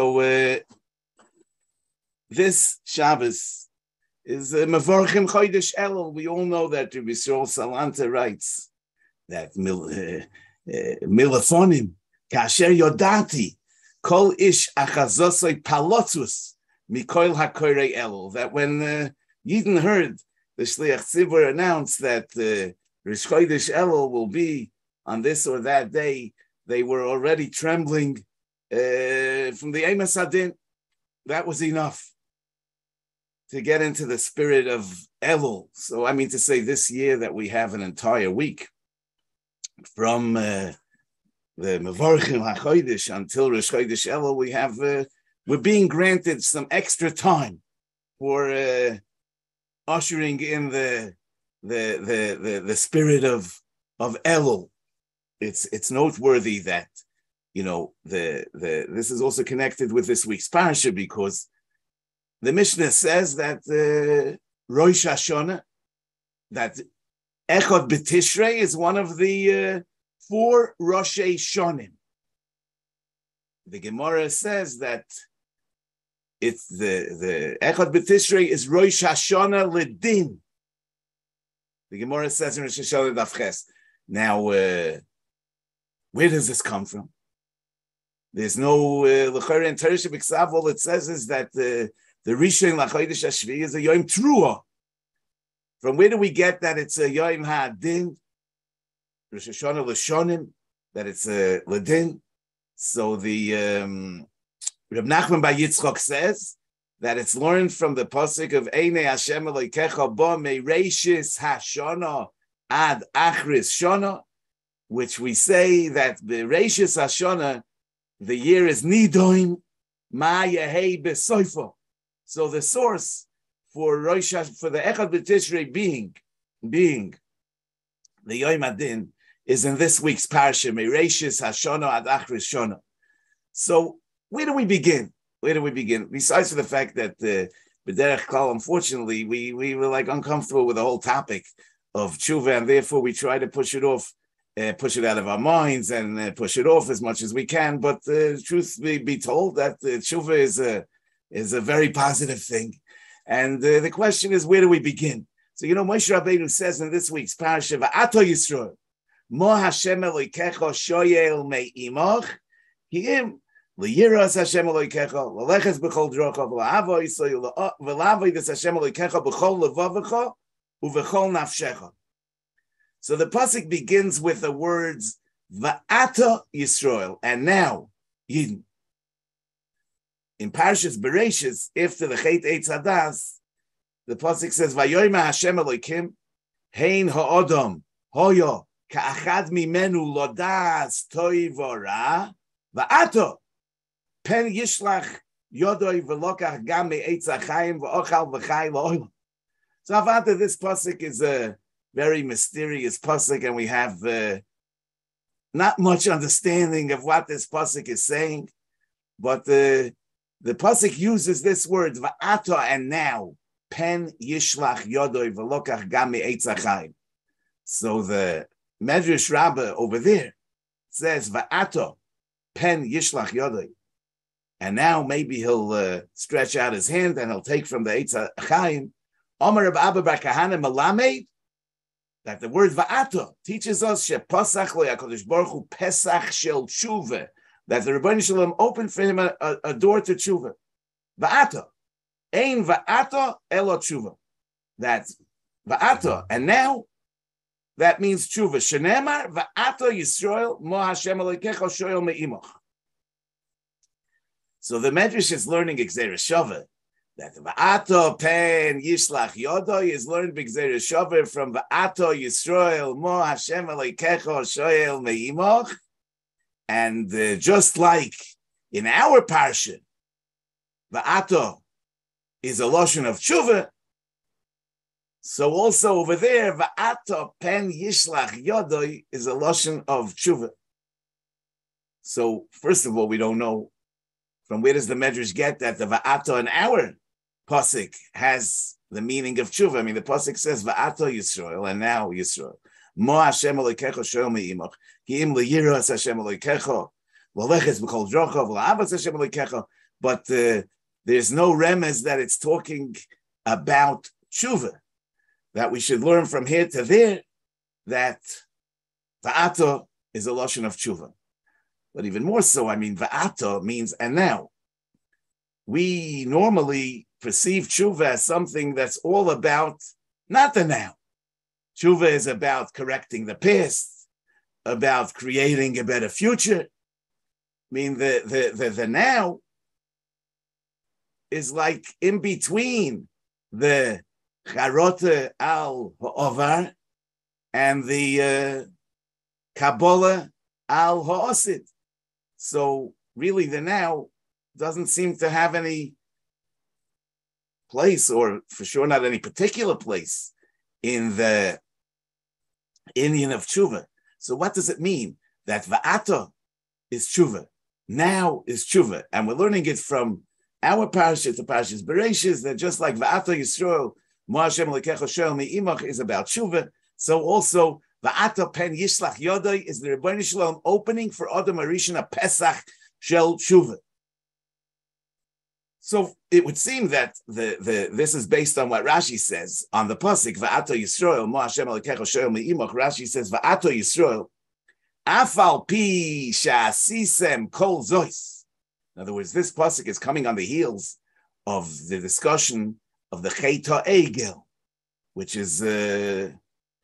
So uh, this Shabbos is uh, Mavorchim Chodesh Elul. We all know that Rabbi Yisrael Salanter writes that mil, uh, uh, Milafonim Kasher Yodati Kol Ish Achazosoi Palotzus Mikoil Hakoire Elul. That when uh, Yidden heard the Shliach Tzibur announced that uh, Rish Chodesh Elul will be on this or that day, they were already trembling uh, from the Amos Adin. That was enough to get into the spirit of Elul. So, I mean to say, this year that we have an entire week from uh, the Mevorchim HaChodesh until Rosh Chodesh Elul, we have uh, we're being granted some extra time for uh, ushering in the the the the, the spirit of of Elul. It's it's noteworthy that you know the the this is also connected with this week's parasha because the Mishnah says that uh, Rosh Hashanah, that Echad B'Tishrei is one of the uh, four Rosh Shonim. The Gemara says that it's the the Echad B'Tishrei is Rosh Hashanah Ledin. The Gemara says in Rosh Hashanah Dafches. Now, uh, where does this come from? There's no uh, and Teresh All it says is that uh, the Rishon Lachodesh Hashvi is a Yom Trua. From where do we get that it's a Yom Ha'adin? Rosh Hashanah L'shonim, that it's a Ladin. So the um, Reb Nachman Bar Yitzchok says that it's learned from the pasuk of Eine Hashem Elokecha Bo Mereishis Hashana Ad Achris Shana, which we say that the Reishis Hashana, the year is Nidoim Ma Yehei Besoifo. So the source for Rosh for the Echad B'Tishrei being being the Yom Adin is in this week's parsha Mereishis Hashana Ad Achris Shana. So where do we begin? Where do we begin? Besides for the fact that uh, B'derech Klal, unfortunately, we we were like uncomfortable with the whole topic of tshuva, and therefore we try to push it off, uh, push it out of our minds, and uh, push it off as much as we can. But uh, truth be, be told, that uh, tshuva is a is a very positive thing, and uh, the question is, where do we begin? So you know, Moshe Rabbeinu says in this week's parasha, "Ato Yisrael, Mo Hashem Elokecha Shoyel Me'imach Him." Liyiras Hashem Elokecha, Laleches B'chol Drochav, La'avo Yisrael, V'lavoi Des Hashem Elokecha B'chol Levavecha, Uv'chol Nafshecha. So the pasuk begins with the words Va'ata Yisrael, and now Yidden. In Parshas Bereshis, after the Chet Eitz Hadas, the pasuk says Vayoyma Hashem Elokim, Hein Ha'odom, Hoyo, Ka'achad Mimenu Lodas Toivora, Va'ato pen yishlach yodoi v'lokach gam me'etz achayim v'ochal v'chay lo'olam. So after this pasuk is a very mysterious pasuk, and we have uh, not much understanding of what this pasuk is saying, but the the pasuk uses this word va'ata and now pen yishlach yodoi v'lokach gam me'etz achayim. So the Medrash Rabbah over there says va'ata pen yishlach yodoi and now maybe he'll uh, stretch out his hand and he'll take from the Eitz Chaim. Omer Abba Bar Kahana Malamed, that the word Va'ata teaches us she Pesach loyakodesh Baruch Hu Pesach shel Tshuva, that the Ribono Shel Olam opened for him a, a, a door to Tshuva. Va'ata, Ein Va'ata Elo Tshuva. That's Va'ata, and now that means Tshuva. Shenemar Va'ata Yisrael Mo Hashem Elokecha Shoyel Me'imoch. So the Medrash is learning Gzeira Shava. That the Va'ato Pen Yishlach Yodo is learned B'Xer Shava from Va'ato Yisrael Mo Hashem Elokecho Shoel Meimoch. And uh, just like in our parsha, Va'ato is a loshen of tshuva. So also over there, Va'ato Pen Yishlach Yodoi is a loshen of tshuva. So first of all, we don't know from where does the Medrash get that the Va'ato in our Pasik has the meaning of tshuva? I mean, the Pasik says Va'ato Yisrael, and now Yisrael. Mo Hashem Elokecho Shoel Me'imach, Hashem L'avas Hashem but uh, there's no remez that it's talking about tshuva. That we should learn from here to there that va'ato is a loshen of tshuva. But even more so, I mean, va'ato means and now. We normally perceive tshuva as something that's all about not the now. Tshuva is about correcting the past, about creating a better future. I mean, the, the, the, the now is like in between the Charota al Ovar and the uh, Kabbalah al Ha'osid. So really the now doesn't seem to have any place, or for sure not any particular place in the inyan of tshuva. So what does it mean that va'ata is tshuva? Now is tshuva, and we're learning it from our parasha to parashas Bereshis. That just like va'ata Yisrael, Moshem lekecha shel mi'imach is about tshuva. So also va'ata pen yishlach yodai is the Ribono Shel Olam opening for Adam Arishon a Pesach shel tshuva. So it would seem that the, the this is based on what Rashi says on the pasuk Va'ato Yisrael Mo Hashem Alekecha Shoyel Me'imach. Rashi says Va'ato Yisrael Afal Pi Shasisem Kol Zois. In other words, this pasuk is coming on the heels of the discussion of the Cheta Egel, which is uh,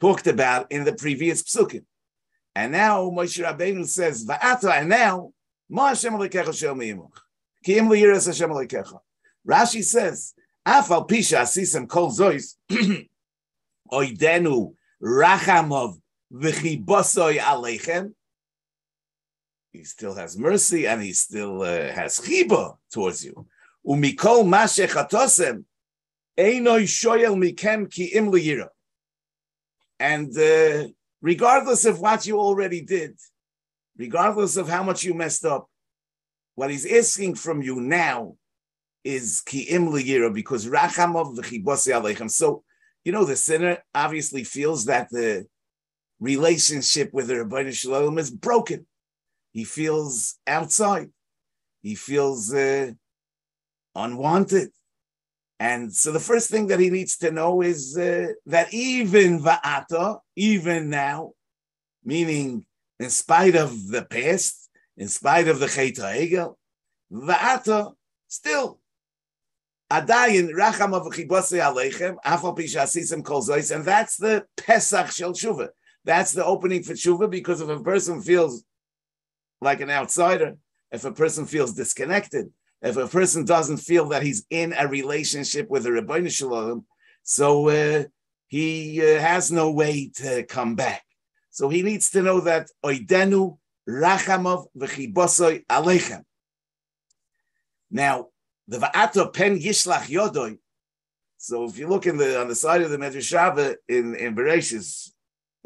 talked about in the previous psukim. And now Moshe Rabbeinu says Va'ato, and now Mo Hashem Alekecha Shoyel Me'imach. Rashi says, Afal pisha asisem kol zois, oidenu rachamov v'chibosoy alechem. He still has mercy and he still uh, has chiba towards you. Umikol mashe chatosem, einoi shoyel mikem ki im liyira. And uh, regardless of what you already did, regardless of how much you messed up, what he's asking from you now is ki'im liyira because rachamov v'chibose aleichem. So, you know, the sinner obviously feels that the relationship with the Ribono Shel Olam is broken. He feels outside. He feels uh, unwanted. And so the first thing that he needs to know is uh, that even va'ata, even now, meaning in spite of the past, in spite of the Chet HaEgel, Va'ata, still, Adayin, Racham of Chibose Aleichem, Afal Pisha Kol Zois, and that's the Pesach Shel Tshuva. That's the opening for Tshuva, because if a person feels like an outsider, if a person feels disconnected, if a person doesn't feel that he's in a relationship with the Ribono Shel Olam, so uh, he uh, has no way to come back. So he needs to know that Oidenu Rachamov v'chibosoi aleichem. Now, the va'ato pen yishlach yodoi. So if you look in the on the side of the Medrash in in Bereshis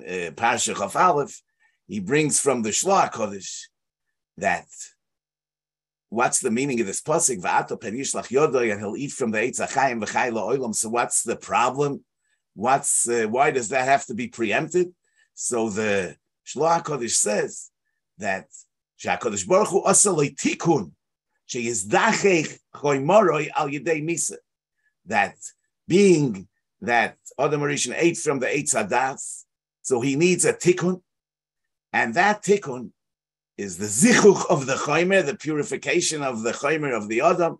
uh, Pasha Chaf Aleph, he brings from the Shloah Kodesh that what's the meaning of this pasuk? Va'ato pen yishlach yodoi, and he'll eat from the eitz achayim v'chayla oilam. So what's the problem? What's uh, why does that have to be preempted? So the Shloah Kodesh says that Shakadosh Baruch Hu asalei tikun sheyizdachech choymoroi al yedei misa. That being that Adam Rishon ate from the Eitz Hadas, so he needs a tikkun, and that tikkun is the zichuch of the chaymer, the purification of the chaymer of the Adam.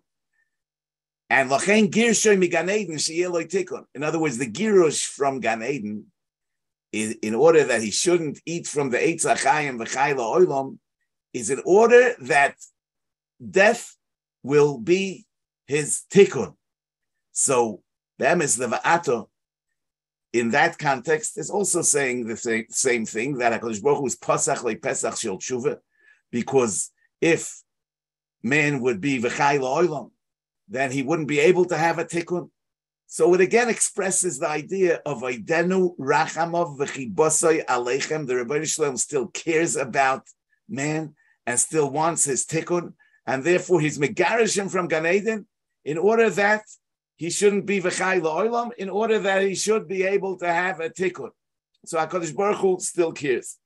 And lachen girshoy mi Gan Eden tikkun. In other words, the girush from Gan Eden in order that he shouldn't eat from the Eitz HaChayim v'chayla oilam, is in order that death will be his tikkun. So, them is the va'ato. In that context, is also saying the same, same thing that Hakadosh Baruch Hu is pasach le pesach shel tshuva, because if man would be v'chayla oilam, then he wouldn't be able to have a tikkun. So it again expresses the idea of Aidenu Rachamov v'chibosoi Aleichem. The Ribono Shel Olam still cares about man and still wants his tikkun, and therefore he's megarishim from Gan Eden in order that he shouldn't be v'chai la'olam, in order that he should be able to have a tikkun. So Hakadosh Baruch Hu still cares.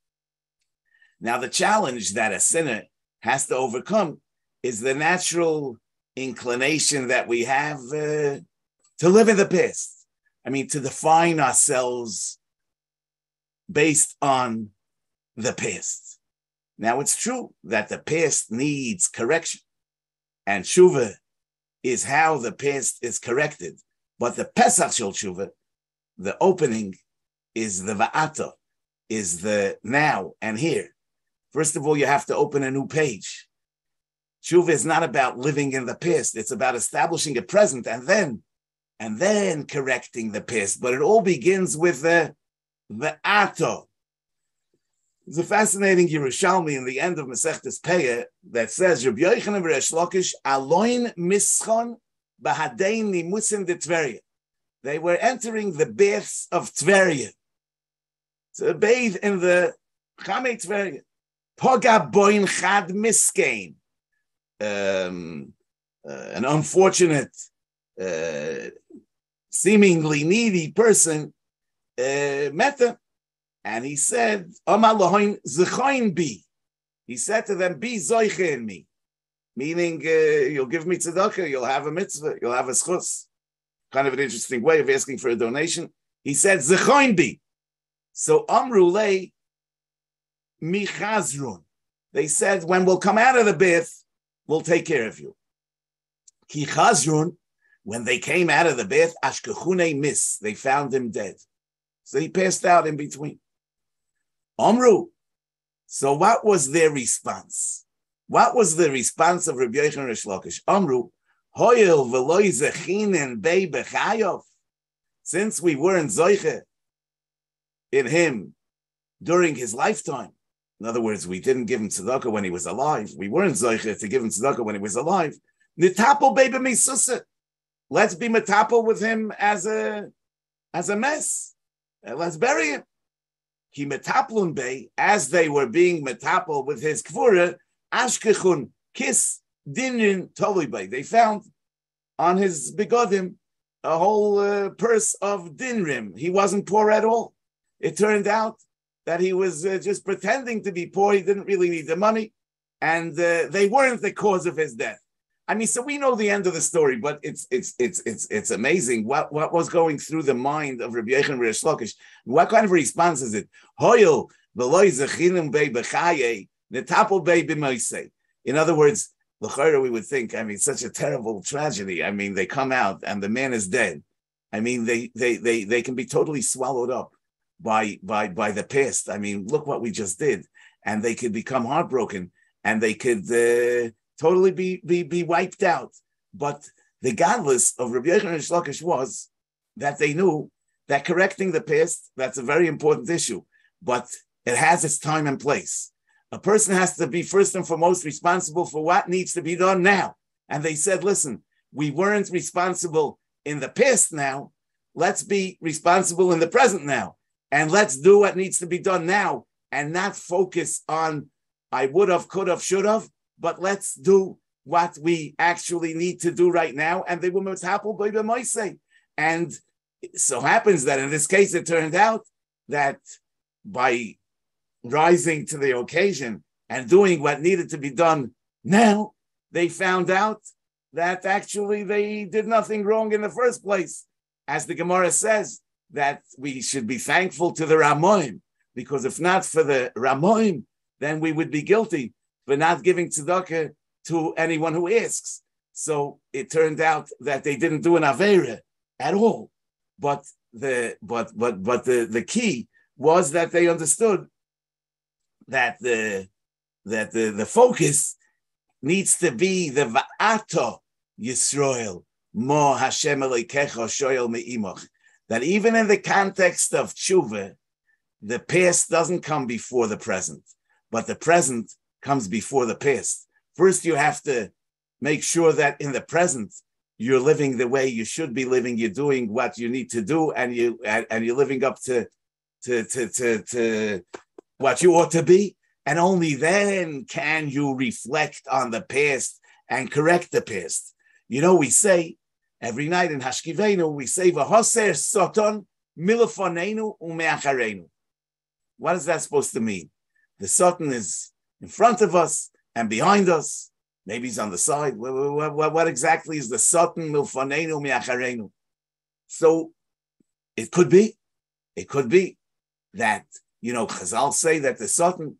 Now the challenge that a sinner has to overcome is the natural inclination that we have uh, to live in the past. I mean, to define ourselves based on the past. Now, it's true that the past needs correction, and Shuva is how the past is corrected. But the Pesach Shel Shuva, the opening, is the Va'ata, is the now and here. First of all, you have to open a new page. Shuva is not about living in the past. It's about establishing a present and then, and then correcting the past. But it all begins with the, the ato. There's a fascinating Yerushalmi in the end of Masechtes Peah that says, Rabbi Yochanan Resh Lakish, Aloin Mischon Bahadein Nimusim de Tveria. They were entering the baths of Tveria to bathe in the Chame Tveria. Poga boin chad miskein. Um, uh, an unfortunate, uh, seemingly needy person uh, met them. And he said, bi. He said to them, Be zoiche in me. Meaning, uh, you'll give me tzedakah, you'll have a mitzvah, you'll have a schus. Kind of an interesting way of asking for a donation. He said, Zechoin bi. So Amrule Michazrun. They said, when we'll come out of the bath, we'll take care of you. Ki Chazrun, when they came out of the bath, Ashkechune Miss, they found him dead. So he passed out in between. Amru. So what was their response? What was the response of Rabbi Yochanan Rish Lakish? Amru, Hoyel v'loy zechinen bei bechayov. Since we weren't zoiche in him during his lifetime, in other words, we didn't give him tzedakah when he was alive. We weren't zoiche to give him tzedakah when he was alive. Nitapel baby misusa. Let's be metapel with him as a as a mess. Let's bury him. He metaplun bay as they were being metapel with his kvura. Ashkechun kiss dinrin bay. They found on his begodim a whole uh, purse of dinrim. He wasn't poor at all. It turned out that he was uh, just pretending to be poor. He didn't really need the money, and uh, they weren't the cause of his death. I mean, so we know the end of the story, but it's it's it's it's it's amazing what what was going through the mind of Rabbi Yechon Rish Lakish. What kind of response is it? Hoyel In other words, the we would think, I mean, such a terrible tragedy. I mean, they come out and the man is dead. I mean, they they they they can be totally swallowed up by by by the past. I mean, look what we just did, and they could become heartbroken, and they could uh, totally be, be be wiped out. But the gadlus of Rabbi Yechon and Shlakish was that they knew that correcting the past that's a very important issue, but it has its time and place. A person has to be first and foremost responsible for what needs to be done now. And they said, listen, we weren't responsible in the past now. Let's be responsible in the present now and let's do what needs to be done now and not focus on I would have, could have, should have, but let's do what we actually need to do right now. And they were mitapel by say. And so happens that in this case, it turned out that by rising to the occasion and doing what needed to be done now, they found out that actually they did nothing wrong in the first place. As the Gemara says, that we should be thankful to the Ramoim, because if not for the Ramoim, then we would be guilty for not giving tzedakah to anyone who asks. So it turned out that they didn't do an avera at all. But the but but but the, the key was that they understood that the that the, the focus needs to be the va'ato Yisrael, mo Hashem shoyel me'imoch that even in the context of tshuva, the past doesn't come before the present, but the present comes before the past. First, you have to make sure that in the present you're living the way you should be living. You're doing what you need to do, and you and you're living up to to to to, to what you ought to be. And only then can you reflect on the past and correct the past. You know, we say Every night in Hashkivenu, we say, Vahoser Soton Milafonenu Umeacharenu. What is that supposed to mean? The Soton is in front of us and behind us, Maybe he's on the side. What, what, what exactly is the Satan milfanenu miacharenu? So it could be, it could be that, you know, Chazal say that the Satan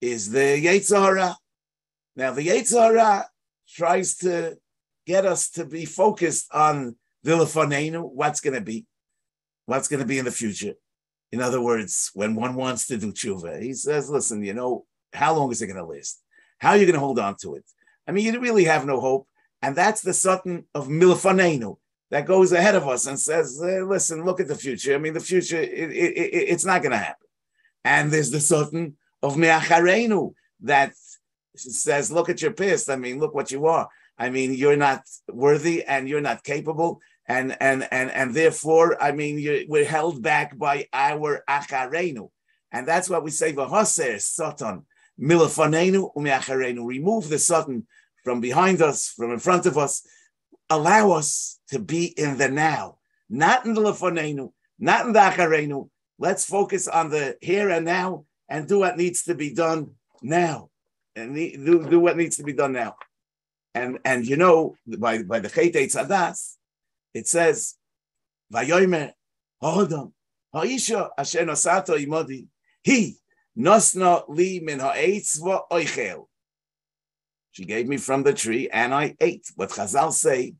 is the Yetzirah. Now, the Yetzirah tries to get us to be focused on Vilafonenu, what's going to be, what's going to be in the future. In other words, when one wants to do tshuva, he says, listen, you know, how long is it going to last? How are you going to hold on to it? I mean, you really have no hope. And that's the Satan of Milfanenu that goes ahead of us and says, hey, listen, look at the future. I mean, the future, it, it, it, it's not going to happen. And there's the Satan of Me'acharenu that says, look at your past. I mean, look what you are. I mean, you're not worthy and you're not capable. And and and and therefore, I mean, we're held back by our acharenu. And that's what we say, Vahoser, Satan, Remove the sudden from behind us, from in front of us. Allow us to be in the now, not in the lefanenu, not in the acharenu. Let's focus on the here and now and do what needs to be done now. And do, do what needs to be done now. And and you know, by, by the Chet Tzadas, it says, Vayomer, Hodam, Haisha Asher Nosato Imodi, He, Nosna Li Min Ha'etz Oichel. She gave me from the tree and I ate. What Chazal say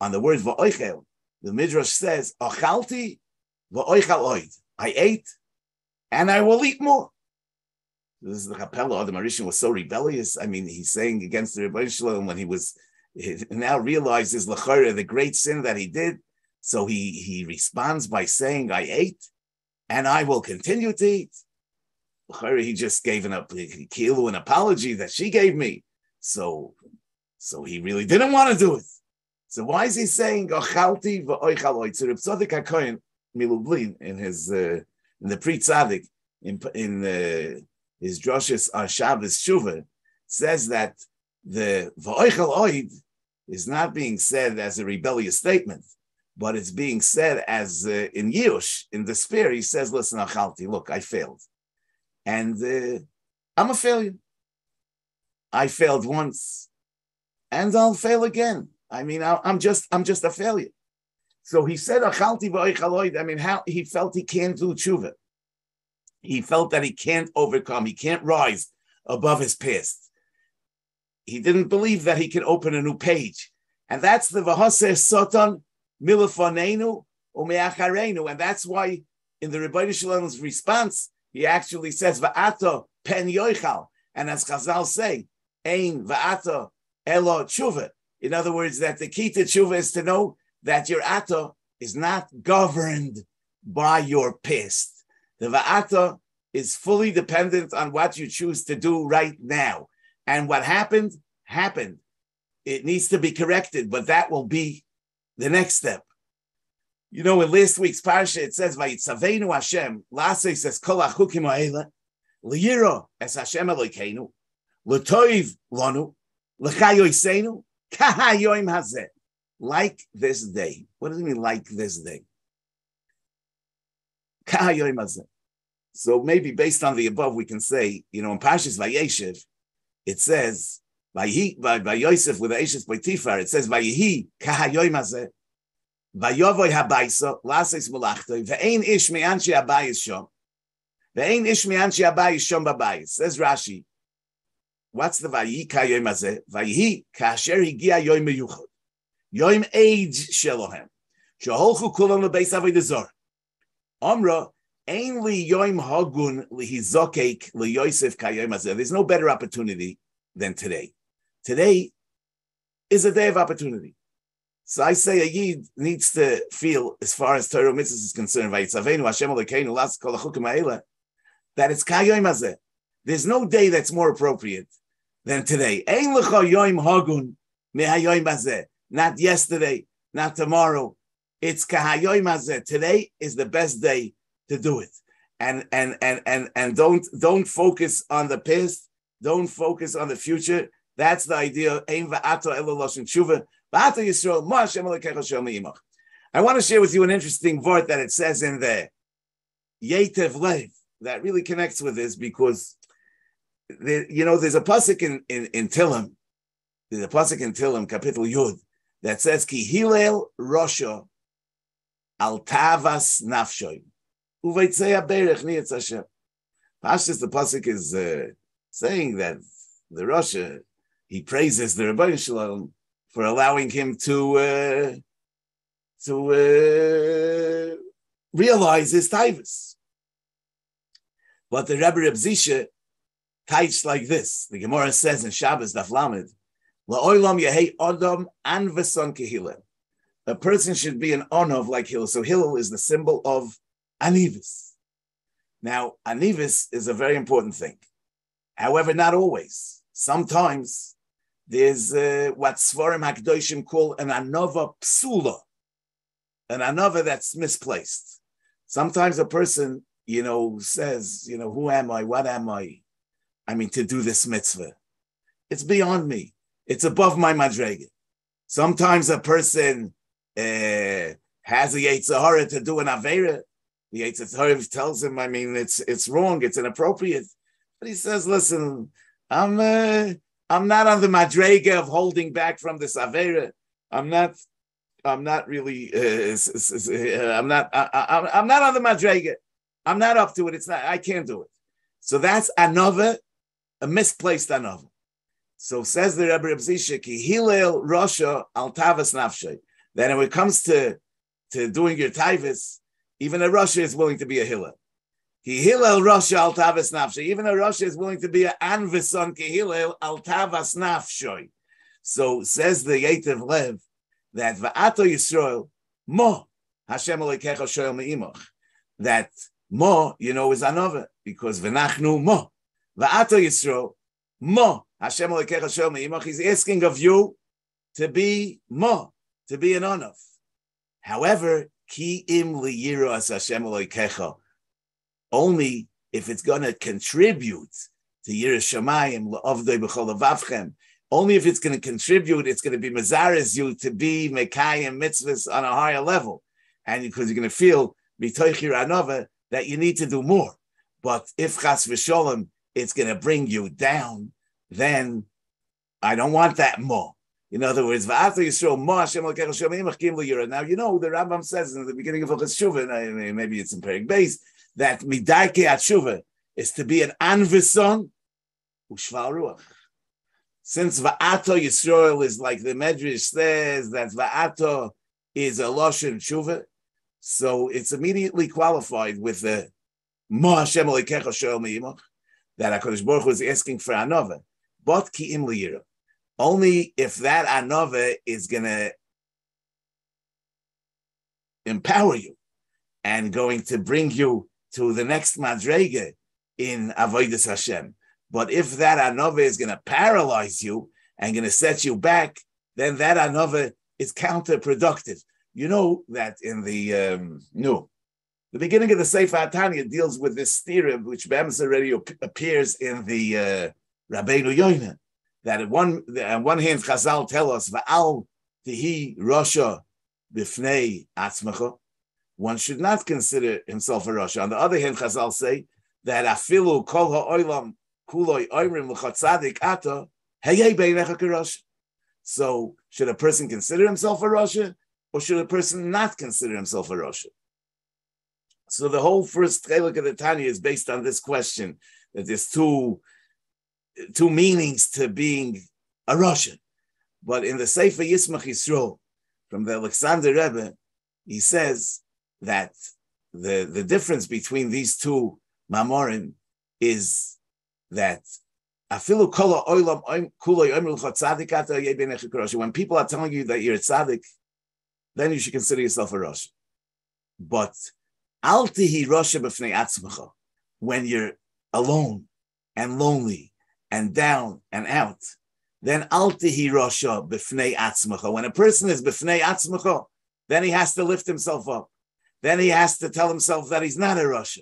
on the word Va'oichel, the Midrash says, Achalti Va'oichel Oid. I ate and I will eat more. This is the Capella. Oh, the Marishan was so rebellious. I mean, he's saying against the Rebbe Shalom when he was he now realizes Lachara, the great sin that he did. So he he responds by saying, I ate and I will continue to eat. He just gave an, Kilu an apology that she gave me. So so he really didn't want to do it. So why is he saying Ochalti v'oichaloi? So Reb Tzadok HaKoyen Milublin in his uh, in the Pri Tzadik in in uh, his drushes on Shabbos Shuva says that the v'oichal oid is not being said as a rebellious statement, but it's being said as uh, in Yush, in despair. He says, "Listen, Achalti, look, I failed, and uh, I'm a failure. I failed once, and I'll fail again. I mean, I, am just, I'm just a failure." So he said, "Achalti v'oichal I mean, how he felt he can't do tshuva. He felt that he can't overcome, he can't rise above his past. He didn't believe that he could open a new page. And that's the Vahaseh Sotan Milafonenu Umeacharenu. And that's why in the Ribono Shel Olam's response, he actually says, Va'ato pen yoichal. And as Chazal say, Ein va'ato elo tshuva. In other words, that the key to tshuva is to know that your ato is not governed by your past. The va'ata is fully dependent on what you choose to do right now. And what happened, happened. It needs to be corrected, but that will be the next step. You know, in last week's parsha, it says, "Vayitzavenu Hashem." Lase says, "Kol achukim ha'ela liyiro es Hashem Elokeinu l'toiv lanu l'chayoisenu kahayoim hazeh." Like this day. What does it mean? Like this day? So maybe based on the above, we can say, you know, in Pashas Vayeshev, it says, Vayi by, by Yosef with Ashes Potifar, it says, Vayihi kahayoy mazeh, Vayovoy habayso, lases mulachtoy, ve'ein ish me'anshi habayis shom, ve'ein ish me'anshi habayis shom babayis. Says Rashi, what's the Vayihi kahayoy mazeh? Vayihi kasher higia yoim meyuchot, yoim age shelohem, sheholchu kulam lebeis avodah Amra, ainly yoim hagun lihizokek liyosef kayom There's no better opportunity than today. Today is a day of opportunity. So I say a yid needs to feel, as far as Torah mitzvahs is concerned, that it's kayom There's no day that's more appropriate than today. Not yesterday, not tomorrow, it's kahayoy mazeh. Today is the best day to do it. And and and and and don't don't focus on the past. Don't focus on the future. That's the idea. I want to share with you an interesting word that it says in the Yetev Lev that really connects with this because there, you know there's a pasuk in in, in Tillim There's a pasuk in Tillim, Kapitel Yud, that says, Ki Hillel Rosha al tavas nafshoy. Uveitzei aberech niyetz Hashem. Pashtus, the pasuk is uh, saying that the Rosha, he praises the Ribono Shel Olam for allowing him to uh, to uh, realize his tivus. But the Rebbe Reb Zisha kites like this. The Gemara says in Shabbos Daf Lamed, "La'olam yehei adam an v'son kehilel." A person should be an onov like Hillel. So Hillel is the symbol of anivis. Now, anivis is a very important thing. However, not always. Sometimes there's uh, what Svarim Hakdoshim call an anova psula, an anova that's misplaced. Sometimes a person, you know, says, you know, who am I? What am I? I mean, to do this mitzvah. It's beyond me. It's above my madrega. Sometimes a person uh, has a Yetzirah to do an Avera. The Yetzirah tells him, I mean, it's it's wrong, it's inappropriate. But he says, listen, I'm uh, I'm not on the madrega of holding back from this Avera. I'm not I'm not really uh, I'm not I, am not on the madrega. I'm not up to it. It's not I can't do it. So that's another a misplaced another. So says the Rebbe Rebzisha, ki Hillel Rasha al Tavas Nafshay. Then when it comes to, to doing your taivas, even a Rasha is willing to be a Hillel. Hillel Rasha al Tavas. Even a Rasha is willing to be an Anvison ki Hillel al Tavas Nafshay. So says the Yetev Lev that Va'ato Yisrael Mo Hashem Alekecha Shoel Me'imoch. That Mo, you know, is another because V'nachnu Mo. Va'ato Yisrael Mo Hashem Alekecha Shoel Me'imoch. He's asking of you to be Mo to be an onof. However, ki im liyiro as Hashem kecha, only if it's going to contribute to Yerushalayim le'ovdei b'chol avavchem, only if it's going to contribute, it's going to be mazaris you to be mekayim mitzvahs on a higher level, and because you're going to feel b'toichir anova that you need to do more. But if chas v'sholem, it's going to bring you down, then I don't want that more. In other words, Now you know the Rambam says in the beginning of Hilchos Shuvah, maybe it's in Perik Beis, that midarke at is to be an anvison ushval ruach. Since Va'ato Yisrael is like the Medrash says that Va'ato is a loshen tshuva, so it's immediately qualified with the Mo Hashem Alekecha Shoel that Hakadosh Baruch Hu is asking for another, but ki im liyira only if that anova is going to empower you and going to bring you to the next madrega in avodas Hashem. But if that anova is going to paralyze you and going to set you back, then that anova is counterproductive. You know that in the um, no, the beginning of the Sefer Tanya deals with this theory, which Bams already appears in the uh, Rabbeinu Yoina that at one on one hand Chazal tell us va'al tihi Rasha b'fnei atzmacha. One should not consider himself a Rasha. On the other hand, Chazal say that afilu kol ha'olam kuloi oimrim l'chatzadik ata heyei beinecha Rasha. So should a person consider himself a Rasha, or should a person not consider himself a Rasha? So the whole first chelik of the Tanya is based on this question that there's two two meanings to being a Russian. But in the Sefer Yismach Yisrael, from the Alexander Rebbe, he says that the, the difference between these two mamorim is that when people are telling you that you're a tzaddik, then you should consider yourself a Russian. But when you're alone and lonely and down and out, then altihi rosha b'fnei atzmacha. When a person is b'fnei atzmacha, then he has to lift himself up. Then he has to tell himself that he's not a Rasha.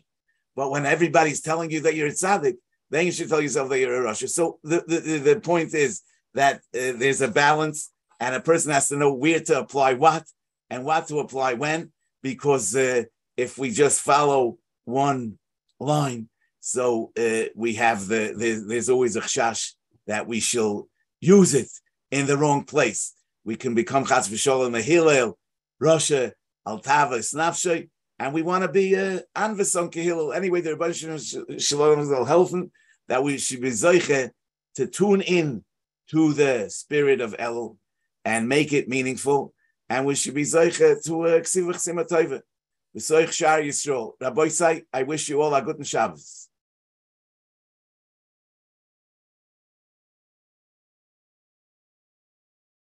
But when everybody's telling you that you're a tzaddik, then you should tell yourself that you're a Rasha. So the, the, the point is that uh, there's a balance and a person has to know where to apply what and what to apply when, because uh, if we just follow one line, so uh, we have the there's, there's, always a chash that we shall use it in the wrong place. We can become Chas V'Sholem, a Hillel, Rasha, Altava, Snafshay, and we want to be uh, Anvason Kehillel. Anyway, the Rebbe Shalom helfen that we should be Zeiche to tune in to the spirit of Elul and make it meaningful. And we should be Zeiche to uh, Ksivach Simatova. V'soich Shar Yisrael. Rabbi Say, I wish you all a good Shabbos.